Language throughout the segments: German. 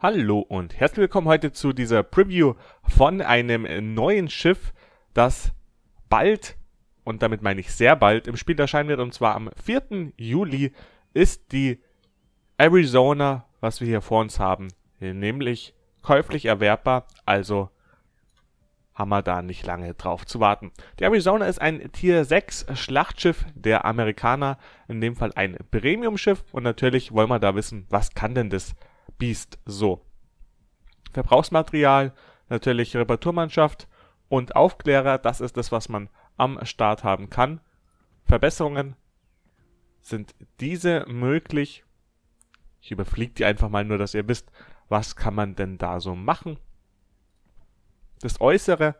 Hallo und herzlich willkommen heute zu dieser Preview von einem neuen Schiff, das bald, und damit meine ich sehr bald, im Spiel erscheinen wird. Und zwar am 4. Juli ist die Arizona, was wir hier vor uns haben, nämlich käuflich erwerbbar. Also haben wir da nicht lange drauf zu warten. Die Arizona ist ein Tier 6 Schlachtschiff der Amerikaner, in dem Fall ein Premium-Schiff. Und natürlich wollen wir da wissen, was kann denn das Beast so. Verbrauchsmaterial, natürlich Reparaturmannschaft und Aufklärer, das ist das, was man am Start haben kann. Verbesserungen sind diese möglich. Ich überfliege die einfach mal nur, dass ihr wisst, was kann man denn da so machen. Das Äußere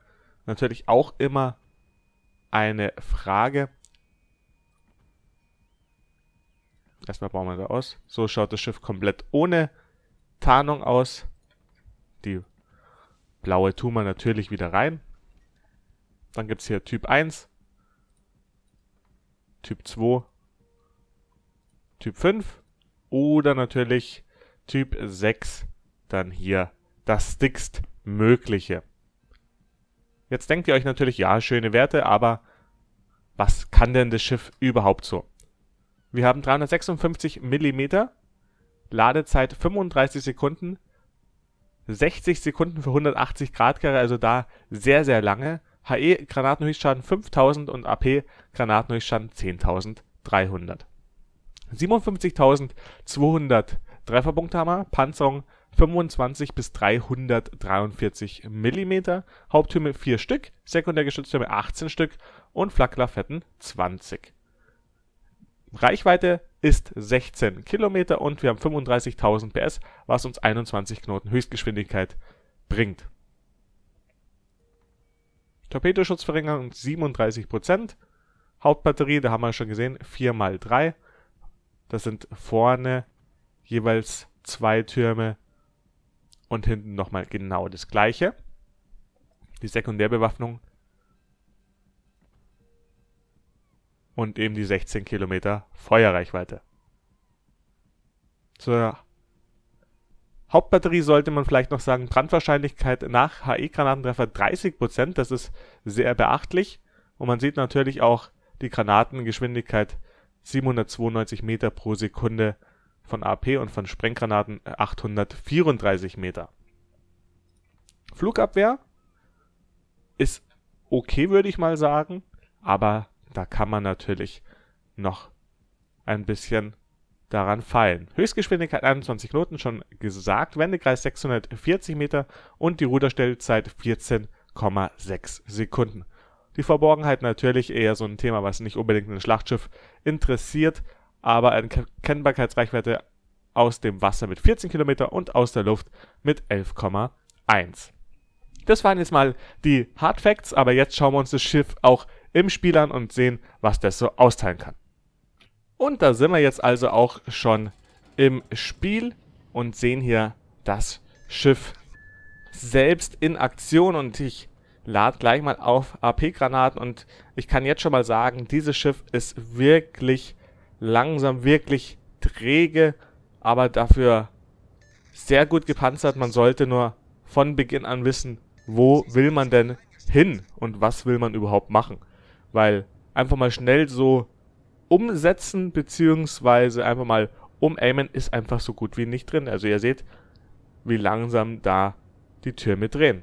natürlich auch immer eine Frage. Erstmal bauen wir da aus. So schaut das Schiff komplett ohne Tarnung aus. Die blaue tun wir natürlich wieder rein. Dann gibt es hier Typ 1, Typ 2, Typ 5 oder natürlich Typ 6 dann hier das dickst mögliche. Jetzt denkt ihr euch natürlich, ja, schöne Werte, aber was kann denn das Schiff überhaupt so? Wir haben 356 mm, Ladezeit 35 Sekunden, 60 Sekunden für 180 Grad Karre, also da sehr, sehr lange. HE Granatenhöchstschaden 5000 und AP Granatenhöchstschaden 10.300. 57.200 Trefferpunkthammer, Panzerung 25 bis 343 mm, Haupttürme 4 Stück, Sekundärgeschütztürme 18 Stück und Flaklafetten 20. Reichweite ist 16 Kilometer und wir haben 35.000 PS, was uns 21 Knoten Höchstgeschwindigkeit bringt. Torpedoschutzverringerung 37%. Hauptbatterie, da haben wir schon gesehen, 4x3. Das sind vorne jeweils zwei Türme und hinten nochmal genau das gleiche. Die Sekundärbewaffnung und eben die 16 Kilometer Feuerreichweite. Zur Hauptbatterie sollte man vielleicht noch sagen, Brandwahrscheinlichkeit nach HE-Granatentreffer 30%, das ist sehr beachtlich. Und man sieht natürlich auch die Granatengeschwindigkeit 792 Meter pro Sekunde von AP und von Sprenggranaten 834 Meter. Flugabwehr ist okay, würde ich mal sagen, aber da kann man natürlich noch ein bisschen daran feilen. Höchstgeschwindigkeit 21 Knoten, schon gesagt, Wendekreis 640 Meter und die Ruderstellzeit 14,6 Sekunden. Die Verborgenheit natürlich eher so ein Thema, was nicht unbedingt ein Schlachtschiff interessiert, aber eine Kennbarkeitsreichweite aus dem Wasser mit 14 Kilometer und aus der Luft mit 11,1. Das waren jetzt mal die Hard Facts, aber jetzt schauen wir uns das Schiff auch im Spiel an und sehen, was das so austeilen kann. Und da sind wir jetzt also auch schon im Spiel und sehen hier das Schiff selbst in Aktion und ich lade gleich mal auf AP-Granaten und ich kann jetzt schon mal sagen, dieses Schiff ist wirklich langsam, wirklich träge, aber dafür sehr gut gepanzert. Man sollte nur von Beginn an wissen, wo will man denn hin und was will man überhaupt machen. Weil einfach mal schnell so umsetzen, beziehungsweise einfach mal umaimen, ist einfach so gut wie nicht drin. Also ihr seht, wie langsam da die Türme drehen.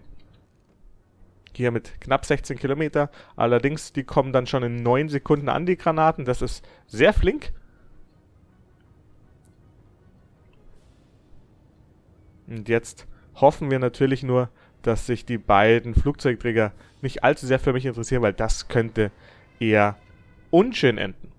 Hier mit knapp 16 Kilometer. Allerdings, die kommen dann schon in 9 Sekunden an, die Granaten. Das ist sehr flink. Und jetzt hoffen wir natürlich nur, dass sich die beiden Flugzeugträger nicht allzu sehr für mich interessieren, weil das könnte eher unschön enden.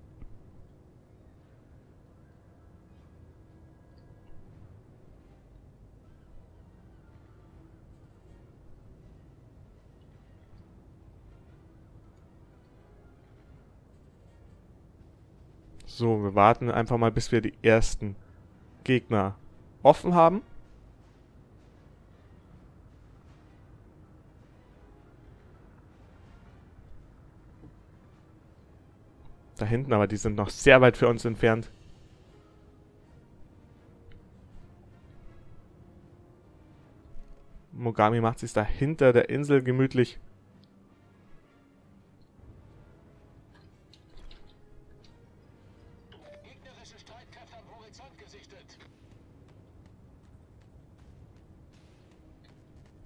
So, wir warten einfach mal, bis wir die ersten Gegner offen haben. Da hinten, aber die sind noch sehr weit für uns entfernt. Mogami macht sich da hinter der Insel gemütlich.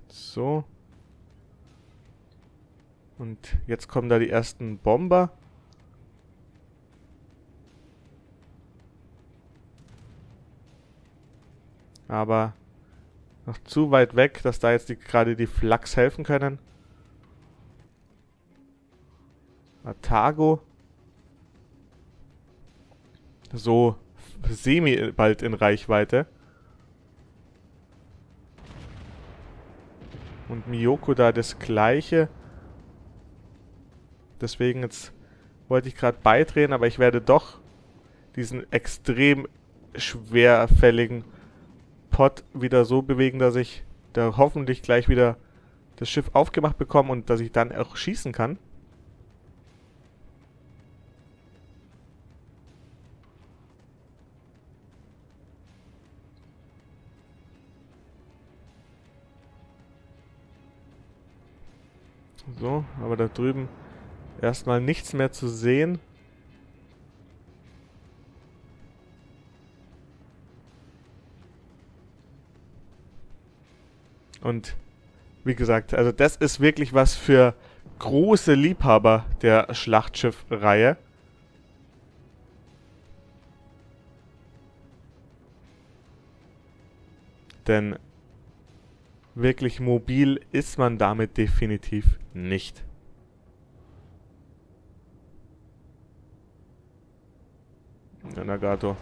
So. Und jetzt kommen da die ersten Bomber. Aber noch zu weit weg, dass da jetzt die, gerade die Flachs helfen können. Atago. So semi bald in Reichweite. Und Miyoko da das gleiche. Deswegen jetzt wollte ich gerade beidrehen, aber ich werde doch diesen extrem schwerfälligen Pod wieder so bewegen, dass ich da hoffentlich gleich wieder das Schiff aufgemacht bekomme und dass ich dann auch schießen kann. So, aber da drüben erstmal nichts mehr zu sehen. Und wie gesagt, also das ist wirklich was für große Liebhaber der Schlachtschiff-Reihe. Denn wirklich mobil ist man damit definitiv nicht. Nagato.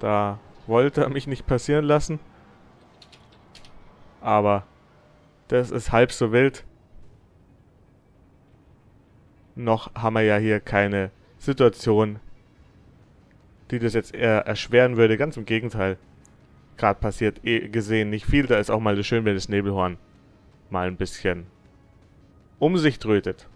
Da wollte er mich nicht passieren lassen. Aber das ist halb so wild. Noch haben wir ja hier keine Situation, die das jetzt eher erschweren würde. Ganz im Gegenteil. Gerade passiert eh gesehen nicht viel. Da ist auch mal schön, wenn das Nebelhorn mal ein bisschen um sich trötet.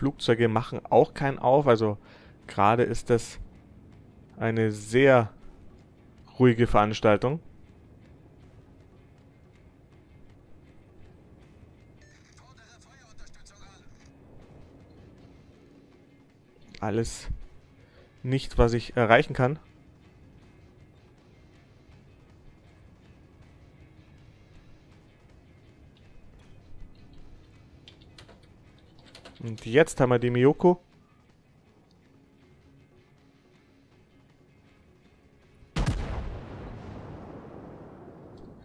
Flugzeuge machen auch keinen auf. Also gerade ist das eine sehr ruhige Veranstaltung. Alles nicht, was ich erreichen kann. Und jetzt haben wir die Miyoko.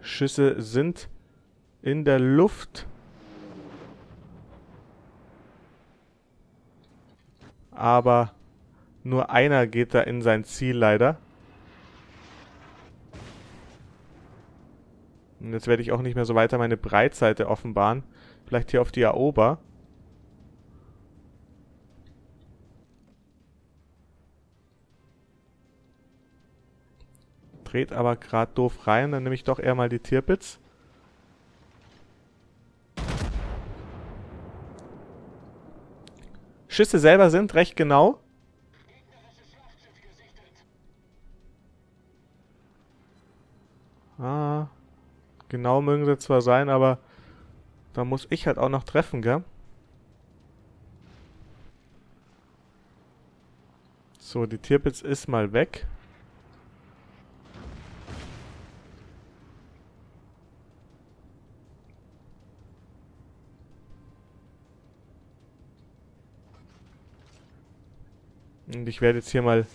Schüsse sind in der Luft. Aber nur einer geht da in sein Ziel leider. Und jetzt werde ich auch nicht mehr so weiter meine Breitseite offenbaren. Vielleicht hier auf die Aoba. Dreht aber gerade doof rein. Dann nehme ich doch eher mal die Tierpits. Schüsse selber sind recht genau. Ah, genau mögen sie zwar sein, aber da muss ich halt auch noch treffen, gell? So, die Tierpitz ist mal weg. Und ich werde jetzt hier mal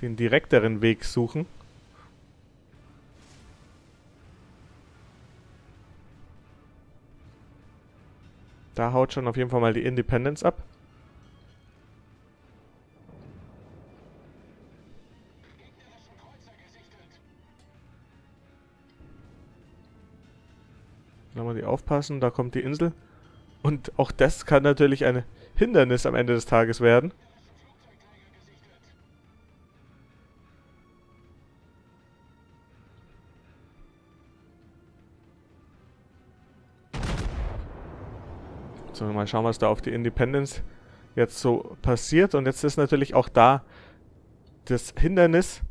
den direkteren Weg suchen. Da haut schon auf jeden Fall mal die Independence ab. Da muss ich aufpassen, da kommt die Insel. Und auch das kann natürlich ein Hindernis am Ende des Tages werden. So, mal schauen, was da auf die Independence jetzt so passiert. Und jetzt ist natürlich auch da das Hindernis.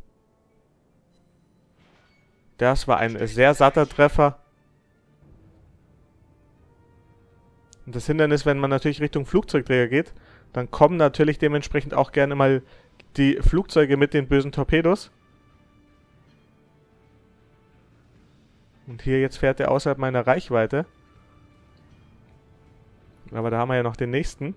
Das war ein sehr satter Treffer. Und das Hindernis, wenn man natürlich Richtung Flugzeugträger geht, dann kommen natürlich dementsprechend auch gerne mal die Flugzeuge mit den bösen Torpedos. Und hier jetzt fährt er außerhalb meiner Reichweite. Aber da haben wir ja noch den nächsten.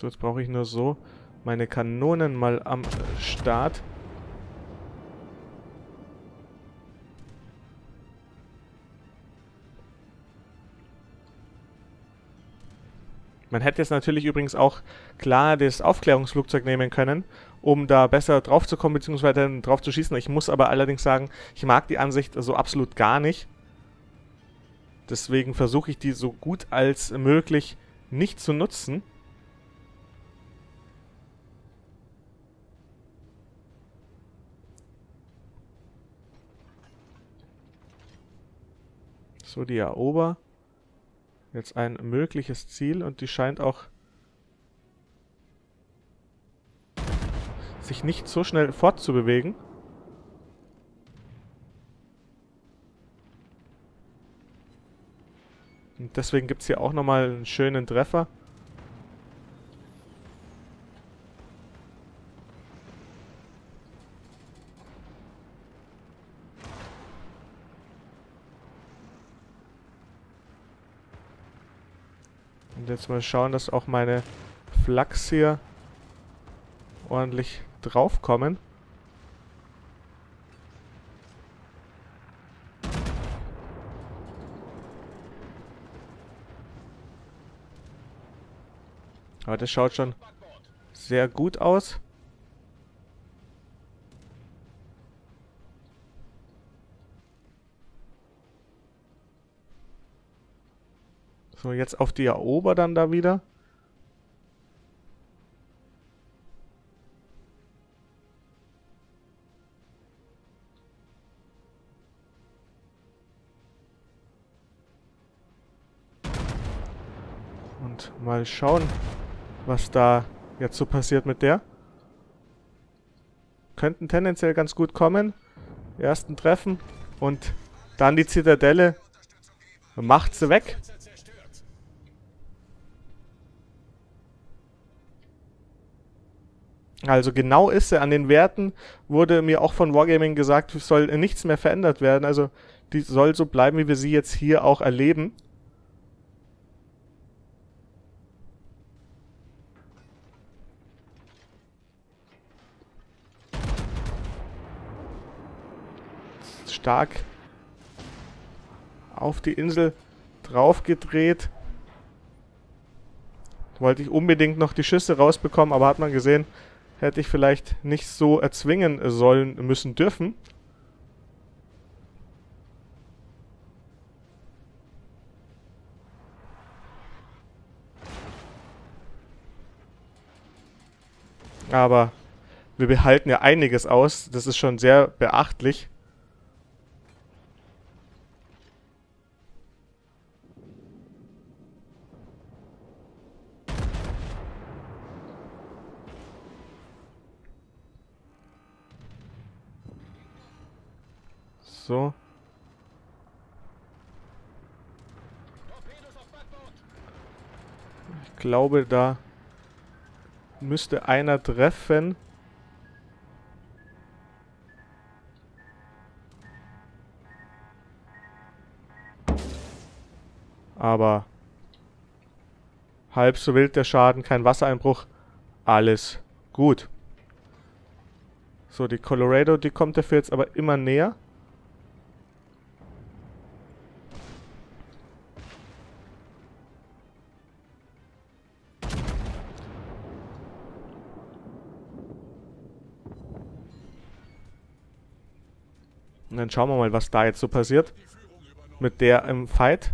So, jetzt brauche ich nur so meine Kanonen mal am Start. Man hätte jetzt natürlich übrigens auch klar das Aufklärungsflugzeug nehmen können, um da besser drauf zu kommen, beziehungsweise drauf zu schießen. Ich muss aber allerdings sagen, ich mag die Ansicht so absolut gar nicht. Deswegen versuche ich die so gut als möglich nicht zu nutzen. So, die erober. Jetzt ein mögliches Ziel und die scheint auch sich nicht so schnell fortzubewegen. Und deswegen gibt es hier auch nochmal einen schönen Treffer. Jetzt mal schauen, dass auch meine Flachs hier ordentlich draufkommen. Aber das schaut schon sehr gut aus. So, jetzt auf die Erober dann da wieder. Und mal schauen, was da jetzt so passiert mit der. Könnten tendenziell ganz gut kommen. Ersten Treffen und dann die Zitadelle macht sie weg. Also genau ist er. An den Werten wurde mir auch von Wargaming gesagt, soll nichts mehr verändert werden. Also die soll so bleiben, wie wir sie jetzt hier auch erleben. Stark auf die Insel draufgedreht. Wollte ich unbedingt noch die Schüsse rausbekommen, aber hat man gesehen, hätte ich vielleicht nicht so erzwingen sollen müssen dürfen. Aber wir behalten ja einiges aus. Das ist schon sehr beachtlich. So. Ich glaube, da müsste einer treffen. Aber halb so wild der Schaden, kein Wassereinbruch. Alles gut. So, die Colorado, die kommt dafür jetzt aber immer näher. Dann schauen wir mal, was da jetzt so passiert. Mit der im Fight.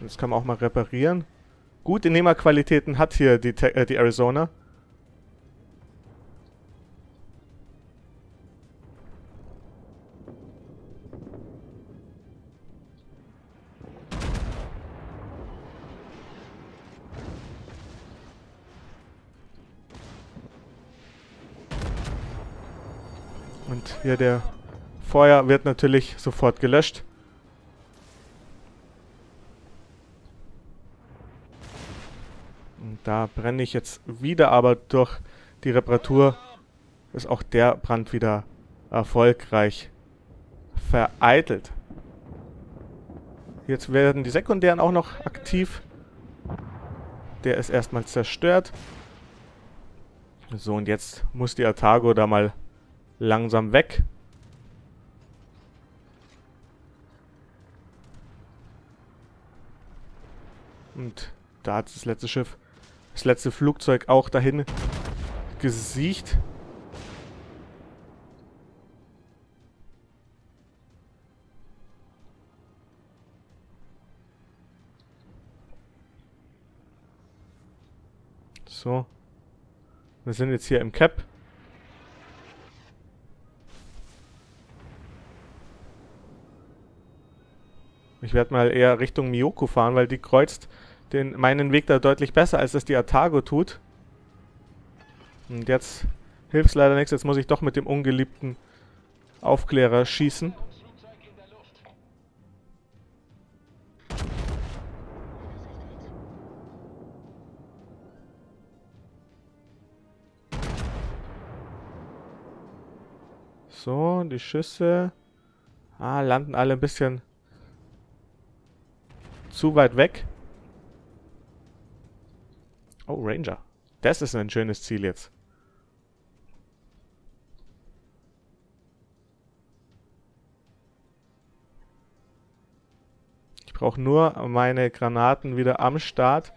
Das kann man auch mal reparieren. Gute Nehmerqualitäten hat hier die, äh, die Arizona. Hier der Feuer wird natürlich sofort gelöscht. Und da brenne ich jetzt wieder, aber durch die Reparatur ist auch der Brand wieder erfolgreich vereitelt. Jetzt werden die sekundären auch noch aktiv. Der ist erstmal zerstört. So, und jetzt muss die Atago da mal langsam weg. Und da hat das letzte Schiff, das letzte Flugzeug auch dahin gesiegt. So. Wir sind jetzt hier im Cap. Ich werde mal eher Richtung Miyoko fahren, weil die kreuzt den, meinen Weg da deutlich besser, als es die Atago tut. Und jetzt hilft es leider nichts. Jetzt muss ich doch mit dem ungeliebten Aufklärer schießen. So, die Schüsse ah, landen alle ein bisschen zu weit weg. Oh, Ranger. Das ist ein schönes Ziel jetzt. Ich brauche nur meine Granaten wieder am Start.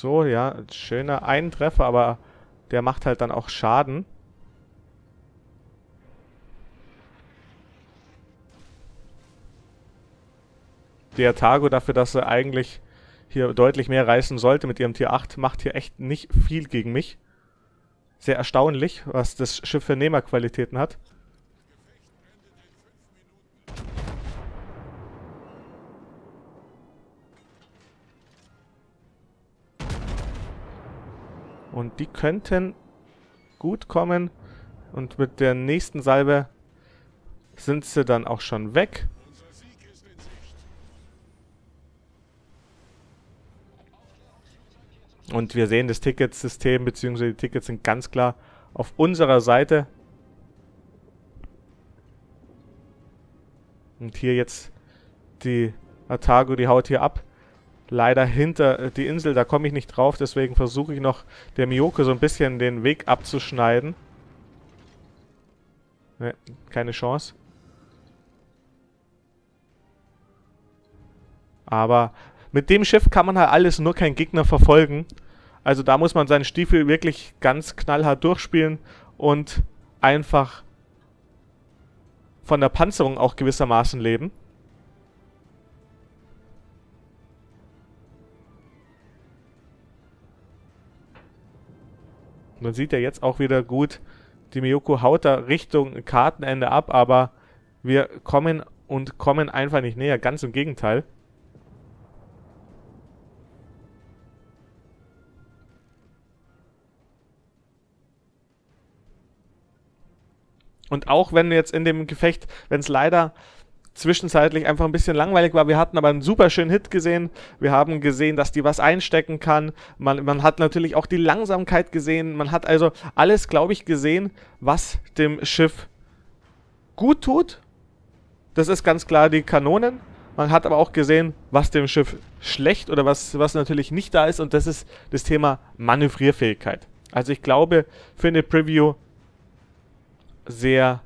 So, ja, schöner Eintreffer, aber der macht halt dann auch Schaden. Der Targo dafür, dass er eigentlich hier deutlich mehr reißen sollte mit ihrem Tier 8, macht hier echt nicht viel gegen mich. Sehr erstaunlich, was das Schiff für Nehmerqualitäten hat. Und die könnten gut kommen. Und mit der nächsten Salbe sind sie dann auch schon weg. Und wir sehen das Ticketsystem bzw. die Tickets sind ganz klar auf unserer Seite. Und hier jetzt die Atago, die haut hier ab leider hinter äh, die Insel. Da komme ich nicht drauf, deswegen versuche ich noch der Miyoko so ein bisschen den Weg abzuschneiden. Ne, keine Chance. Aber mit dem Schiff kann man halt alles, nur kein Gegner verfolgen. Also da muss man seinen Stiefel wirklich ganz knallhart durchspielen und einfach von der Panzerung auch gewissermaßen leben. Man sieht ja jetzt auch wieder gut, die Miyoko haut da Richtung Kartenende ab, aber wir kommen und kommen einfach nicht näher. Ganz im Gegenteil. Und auch wenn jetzt in dem Gefecht, wenn es leider zwischenzeitlich einfach ein bisschen langweilig war. Wir hatten aber einen super schönen Hit gesehen. Wir haben gesehen, dass die was einstecken kann. Man, man hat natürlich auch die Langsamkeit gesehen. Man hat also alles, glaube ich, gesehen, was dem Schiff gut tut. Das ist ganz klar die Kanonen. Man hat aber auch gesehen, was dem Schiff schlecht oder was, was natürlich nicht da ist. Und das ist das Thema Manövrierfähigkeit. Also ich glaube, für eine Preview sehr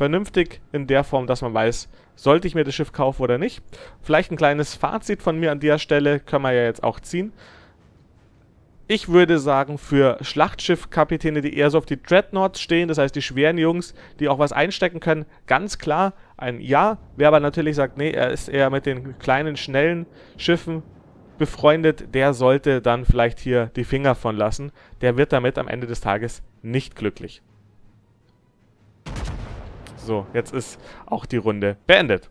vernünftig in der Form, dass man weiß, sollte ich mir das Schiff kaufen oder nicht. Vielleicht ein kleines Fazit von mir an der Stelle können wir ja jetzt auch ziehen. Ich würde sagen, für Schlachtschiffkapitäne, die eher so auf die Dreadnoughts stehen, das heißt die schweren Jungs, die auch was einstecken können, ganz klar ein Ja. Wer aber natürlich sagt, nee, er ist eher mit den kleinen, schnellen Schiffen befreundet, der sollte dann vielleicht hier die Finger von lassen. Der wird damit am Ende des Tages nicht glücklich. So, jetzt ist auch die Runde beendet.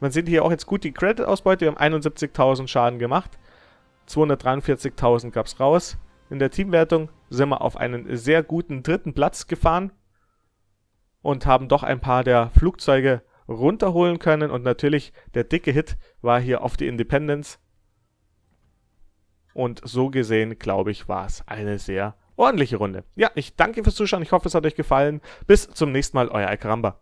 Man sieht hier auch jetzt gut die Credit-Ausbeute. Wir haben 71.000 Schaden gemacht. 243.000 gab es raus. In der Teamwertung sind wir auf einen sehr guten dritten Platz gefahren und haben doch ein paar der Flugzeuge runterholen können. Und natürlich der dicke Hit war hier auf die Independence. Und so gesehen, glaube ich, war es eine sehr ordentliche Runde. Ja, ich danke fürs Zuschauen. Ich hoffe, es hat euch gefallen. Bis zum nächsten Mal, euer Alkaramba.